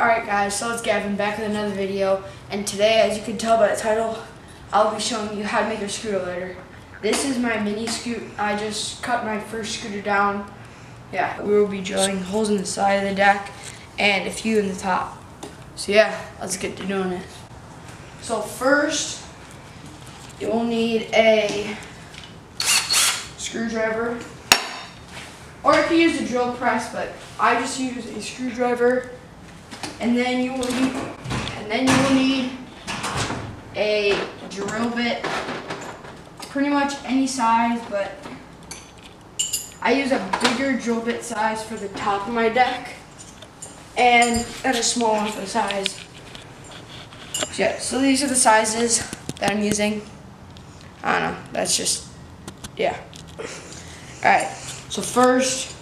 Alright guys, so it's Gavin back with another video and today as you can tell by the title I'll be showing you how to make a scooter lighter. This is my mini scoot. I just cut my first scooter down. Yeah, we will be drilling holes in the side of the deck and a few in the top. So yeah, let's get to doing it. So first you will need a screwdriver or if you use a drill press but I just use a screwdriver and then you will need, and then you will need a drill bit, pretty much any size, but I use a bigger drill bit size for the top of my deck, and, a small one for the size. So yeah, so these are the sizes that I'm using. I don't know, that's just, yeah. Alright, so first,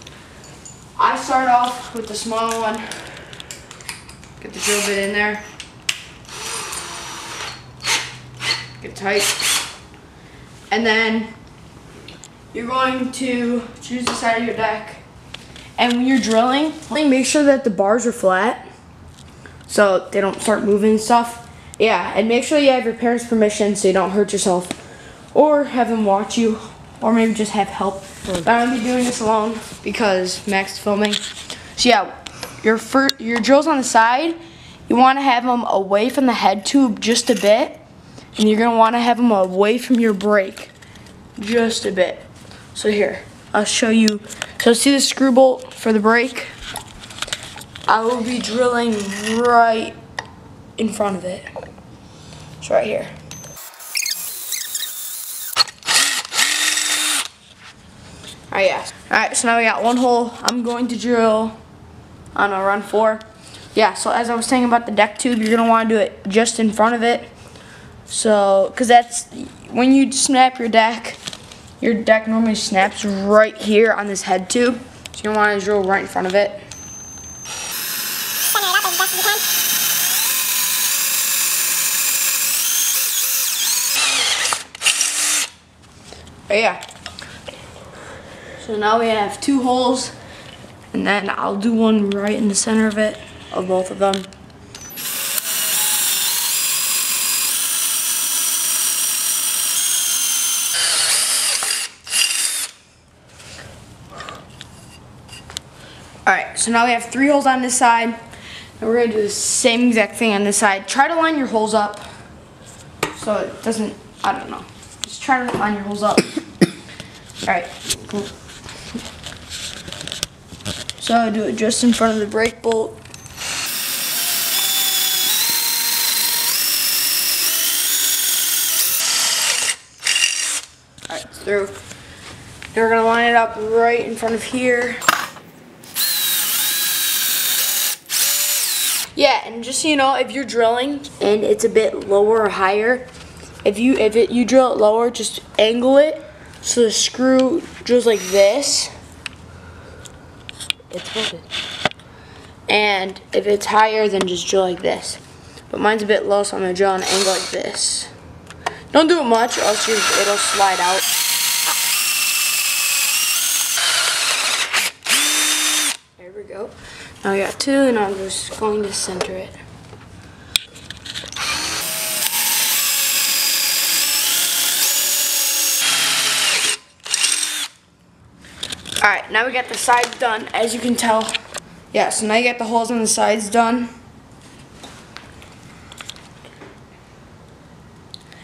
I start off with the small one. Get the drill bit in there. Get tight. And then you're going to choose the side of your deck. And when you're drilling, make sure that the bars are flat so they don't start moving and stuff. Yeah, and make sure you have your parents' permission so you don't hurt yourself. Or have them watch you, or maybe just have help. But I'm gonna be doing this alone because Max is filming. So yeah, your first, your drills on the side, you want to have them away from the head tube just a bit, and you're going to want to have them away from your brake just a bit. So here, I'll show you. So see the screw bolt for the brake? I will be drilling right in front of it. It's right here. Alright, yeah. Alright, so now we got one hole. I'm going to drill on a run four. Yeah, so as I was saying about the deck tube, you're gonna wanna do it just in front of it. So, cause that's, when you snap your deck, your deck normally snaps right here on this head tube. So you wanna drill right in front of it. But yeah. So now we have two holes and then I'll do one right in the center of it, of both of them. Alright, so now we have three holes on this side. And we're to do the same exact thing on this side. Try to line your holes up so it doesn't, I don't know. Just try to line your holes up. Alright, cool. So I do it just in front of the brake bolt. Alright, through. Then we're gonna line it up right in front of here. Yeah, and just so you know, if you're drilling and it's a bit lower or higher, if you if it you drill it lower, just angle it so the screw drills like this it's folded. And if it's higher, then just draw like this. But mine's a bit low, so I'm gonna draw an angle like this. Don't do it much, or else it'll slide out. There we go. Now we got two, and I'm just going to center it. Alright, now we got the sides done, as you can tell. Yeah, so now you got the holes on the sides done.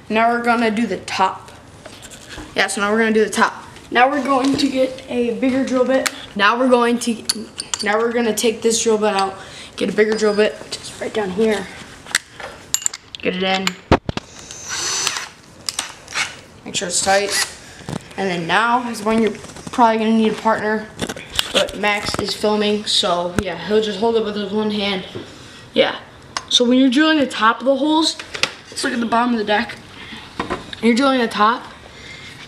Now we're gonna do the top. Yeah, so now we're gonna do the top. Now we're going to get a bigger drill bit. Now we're going to, now we're gonna take this drill bit out, get a bigger drill bit, just right down here. Get it in. Make sure it's tight. And then now is when you're probably gonna need a partner, but Max is filming, so yeah, he'll just hold it with his one hand. Yeah. So when you're drilling the top of the holes, let's look at the bottom of the deck. You're drilling the top.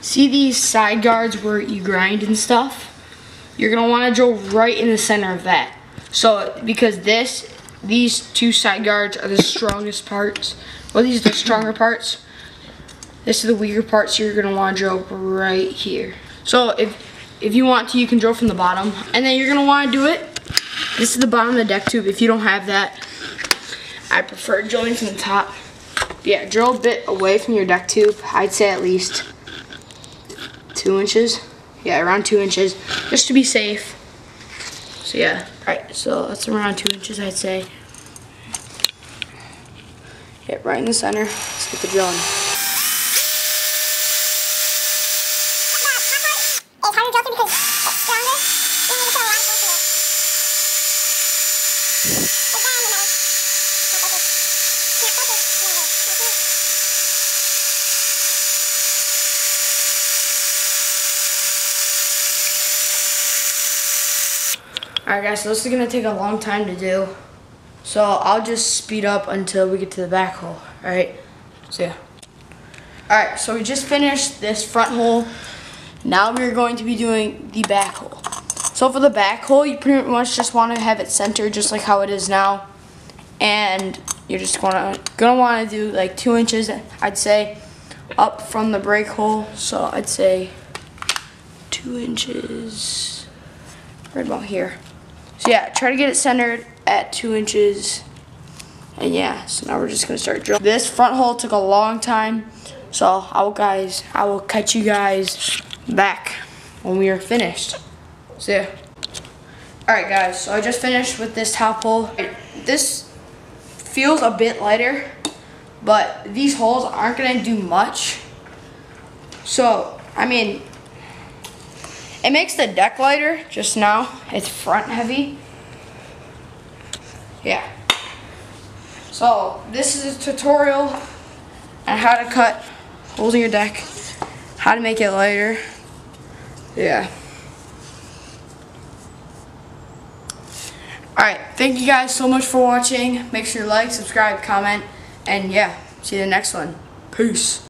See these side guards where you grind and stuff? You're gonna wanna drill right in the center of that. So, because this, these two side guards are the strongest parts. Well, these are the stronger parts. This is the weaker part, so you're gonna wanna drill right here. So if if you want to, you can drill from the bottom. And then you're gonna wanna do it. This is the bottom of the deck tube. If you don't have that, I prefer drilling from the top. Yeah, drill a bit away from your deck tube. I'd say at least two inches. Yeah, around two inches, just to be safe. So yeah, alright, so that's around two inches I'd say. Hit right in the center. Let's get the drilling. It's harder joking because it's stronger. You need to put a lot of force in it. But then, you know, can't focus. Can't focus. No, no, you can't. Alright guys, so this is gonna take a long time to do. So I'll just speed up until we get to the back hole. Alright? So yeah. Alright, so we just finished this front hole. Now we're going to be doing the back hole. So for the back hole, you pretty much just want to have it centered just like how it is now. And you're just gonna gonna want to do like two inches, I'd say, up from the brake hole. So I'd say two inches right about here. So yeah, try to get it centered at two inches. And yeah, so now we're just gonna start drilling. This front hole took a long time. So I will guys, I will catch you guys back when we are finished. So yeah. Alright guys, so I just finished with this top hole. This feels a bit lighter, but these holes aren't gonna do much. So, I mean, it makes the deck lighter just now. It's front heavy. Yeah. So this is a tutorial on how to cut holes in your deck, how to make it lighter. Yeah. Alright, thank you guys so much for watching. Make sure you like, subscribe, comment, and yeah, see you in the next one. Peace.